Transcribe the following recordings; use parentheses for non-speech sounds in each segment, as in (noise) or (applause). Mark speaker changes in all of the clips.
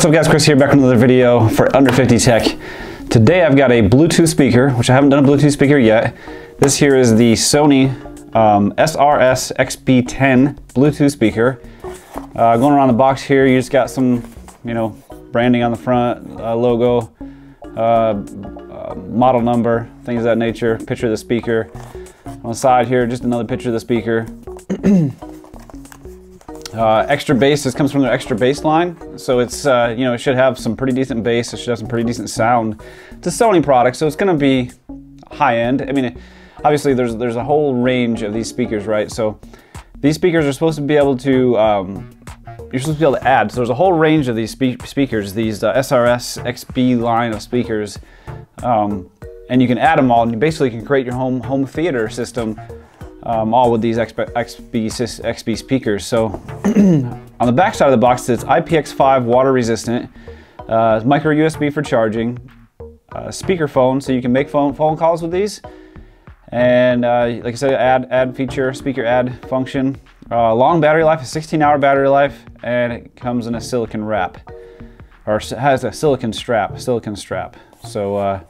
Speaker 1: what's up guys, Chris here, back with another video for Under 50 Tech. Today I've got a Bluetooth speaker, which I haven't done a Bluetooth speaker yet. This here is the Sony um, SRS XB10 Bluetooth speaker. Uh, going around the box here, you just got some, you know, branding on the front, uh, logo, uh, uh model number, things of that nature, picture of the speaker. On the side here, just another picture of the speaker. (clears throat) Uh, extra bass, this comes from their extra bass line. So it's, uh, you know, it should have some pretty decent bass. It should have some pretty decent sound. It's a Sony product, so it's gonna be high end. I mean, obviously there's, there's a whole range of these speakers, right? So these speakers are supposed to be able to, um, you're supposed to be able to add. So there's a whole range of these spe speakers, these uh, SRS XB line of speakers. Um, and you can add them all and you basically can create your home home theater system um, all with these XB, XB, XB speakers. So (clears throat) on the back side of the box, it's IPX5 water resistant, uh, micro USB for charging, uh, speakerphone, so you can make phone, phone calls with these. And uh, like I said, add, add feature, speaker add function. Uh, long battery life, a 16 hour battery life, and it comes in a silicon wrap, or has a silicon strap, silicon strap. So uh,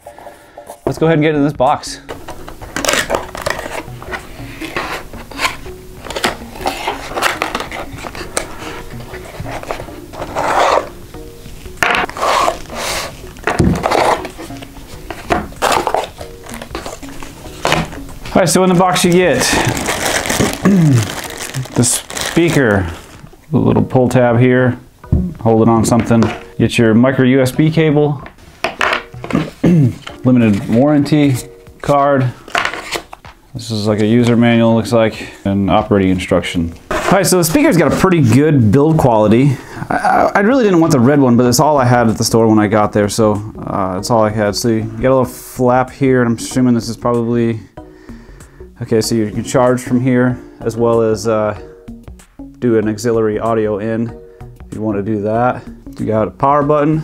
Speaker 1: let's go ahead and get in this box. All right, so in the box you get (clears throat) the speaker, the little pull tab here, hold it on something. Get your micro USB cable, (clears throat) limited warranty card. This is like a user manual, looks like, an operating instruction. All right, so the speaker's got a pretty good build quality. I, I, really didn't want the red one, but it's all I had at the store when I got there, so uh, it's all I had. So you got a little flap here, and I'm assuming this is probably Okay, so you can charge from here as well as uh, do an auxiliary audio in if you want to do that. You got a power button,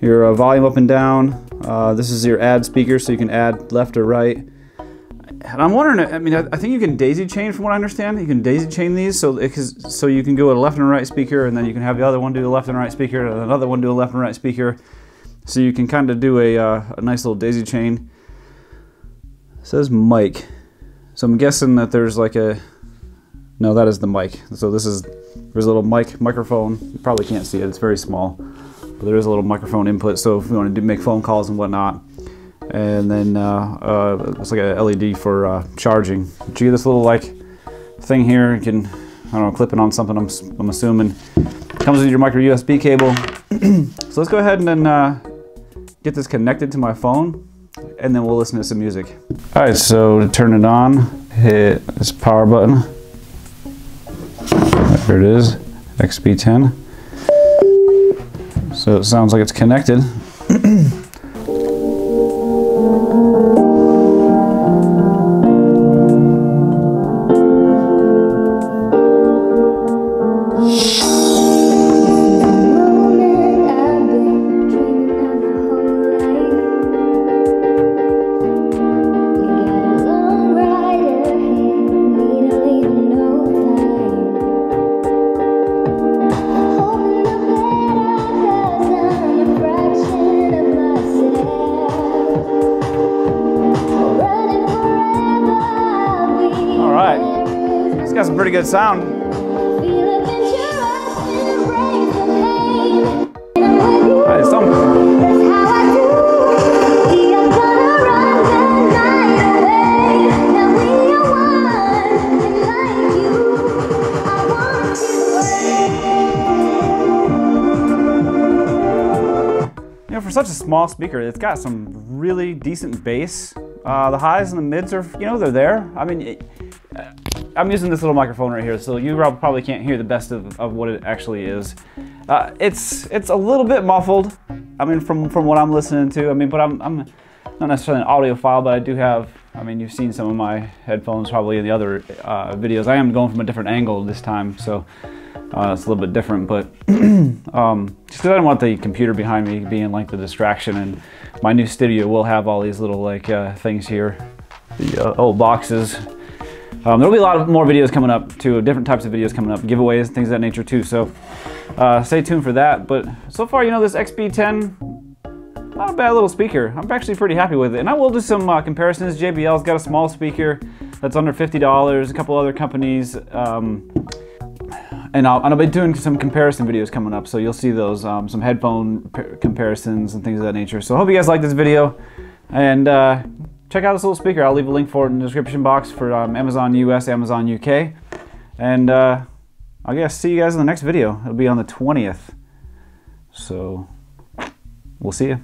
Speaker 1: your uh, volume up and down. Uh, this is your add speaker, so you can add left or right. And I'm wondering, I mean, I think you can daisy chain from what I understand. You can daisy chain these, so it, so you can go with a left and right speaker, and then you can have the other one do a left and right speaker, and another one do a left and right speaker. So you can kind of do a, uh, a nice little daisy chain. It says mic. So I'm guessing that there's like a, no, that is the mic. So this is, there's a little mic microphone. You probably can't see it, it's very small. But there is a little microphone input, so if you want to do, make phone calls and whatnot. And then uh, uh, it's like a LED for uh, charging. But you get this little like thing here. You can, I don't know, clip it on something, I'm, I'm assuming. Comes with your micro USB cable. (clears throat) so let's go ahead and then uh, get this connected to my phone and then we'll listen to some music. All right, so to turn it on, hit this power button. There it is, XB10. So it sounds like it's connected. (clears throat) got some pretty good sound. You know, for such a small speaker, it's got some really decent bass. Uh, the highs and the mids are, you know, they're there. I mean, it, I'm using this little microphone right here, so you probably can't hear the best of, of what it actually is. Uh, it's it's a little bit muffled. I mean, from from what I'm listening to. I mean, but I'm I'm not necessarily an audiophile, but I do have. I mean, you've seen some of my headphones probably in the other uh, videos. I am going from a different angle this time, so uh, it's a little bit different. But (clears throat) um, just because I don't want the computer behind me being like the distraction, and my new studio will have all these little like uh, things here, the uh, old boxes Um, there'll be a lot of more videos coming up too, different types of videos coming up, giveaways, things of that nature too. So uh, stay tuned for that. But so far, you know, this XB10, not a bad little speaker. I'm actually pretty happy with it. And I will do some uh, comparisons. JBL's got a small speaker that's under $50, a couple other companies. Um, and I'll, I'll be doing some comparison videos coming up, so you'll see those, um, some headphone comparisons and things of that nature. So I hope you guys like this video, and uh, check out this little speaker. I'll leave a link for it in the description box for um, Amazon US, Amazon UK, and uh, I guess see you guys in the next video. It'll be on the 20th, so we'll see you.